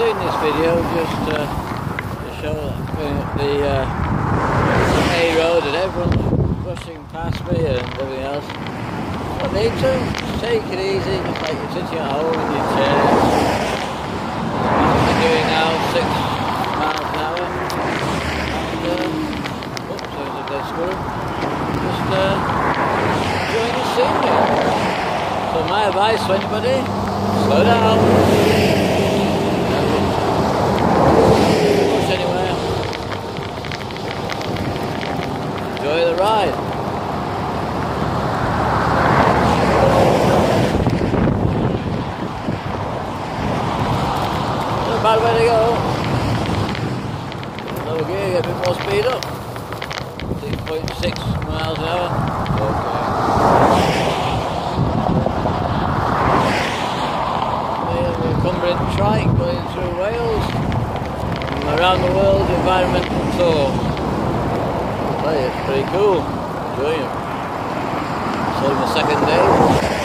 doing this video just uh, to show uh, the uh, A road and everyone's rushing past me and everything else. I need to take it easy, just like you're sitting at home in your chair. I'm doing now six miles an hour. And, uh, oops, there's a dead squirrel. Just uh, enjoying the scenery. So my advice to anybody, slow down. Enjoy the ride. Bad way to go. Gear, get a bit more speed up. 6.6 miles an hour. Okay. the Cumbrian Trike going through Wales around the world environmental tour. It's pretty cool. Enjoying it. The second day.